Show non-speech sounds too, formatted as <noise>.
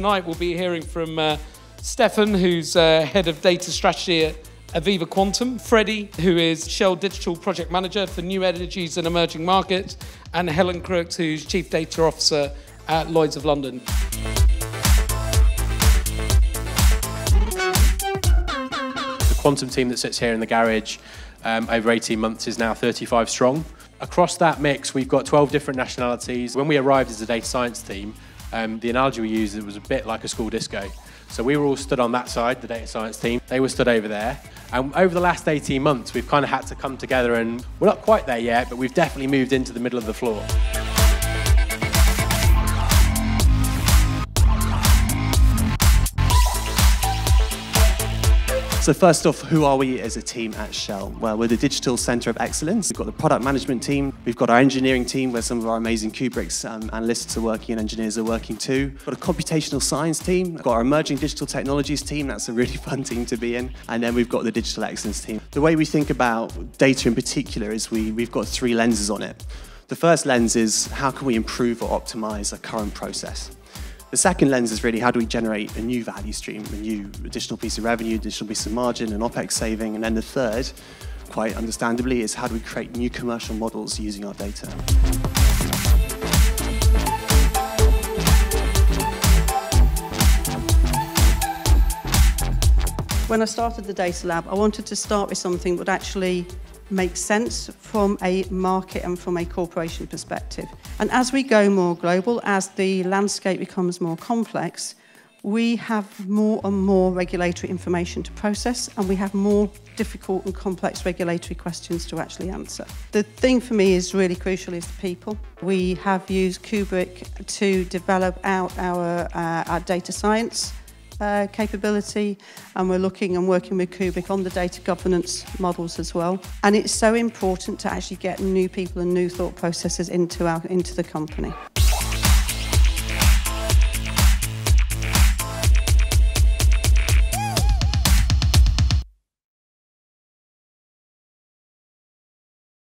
tonight, we'll be hearing from uh, Stefan, who's uh, head of data strategy at Aviva Quantum, Freddie, who is Shell Digital Project Manager for New Energies and Emerging Markets, and Helen Crooks, who's Chief Data Officer at Lloyds of London. The quantum team that sits here in the garage um, over 18 months is now 35 strong. Across that mix, we've got 12 different nationalities. When we arrived as a data science team, um, the analogy we used it was a bit like a school disco. So we were all stood on that side, the data science team. They were stood over there. And over the last 18 months, we've kind of had to come together and we're not quite there yet, but we've definitely moved into the middle of the floor. So first off, who are we as a team at Shell? Well, we're the digital center of excellence. We've got the product management team. We've got our engineering team where some of our amazing Kubricks um, analysts are working and engineers are working too. We've got a computational science team. We've got our emerging digital technologies team. That's a really <laughs> fun team to be in. And then we've got the digital excellence team. The way we think about data in particular is we, we've got three lenses on it. The first lens is how can we improve or optimize a current process? The second lens is really how do we generate a new value stream, a new additional piece of revenue, additional piece of margin, an OPEX saving. And then the third, quite understandably, is how do we create new commercial models using our data. When I started the Data Lab, I wanted to start with something that would actually makes sense from a market and from a corporation perspective. And as we go more global, as the landscape becomes more complex, we have more and more regulatory information to process and we have more difficult and complex regulatory questions to actually answer. The thing for me is really crucial is the people. We have used Kubrick to develop out our, uh, our data science uh, capability and we're looking and working with Kubrick on the data governance models as well. And it's so important to actually get new people and new thought processes into, our, into the company.